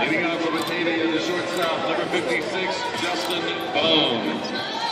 Leading off for Batavia, in the shortstop, number 56, Justin Bone.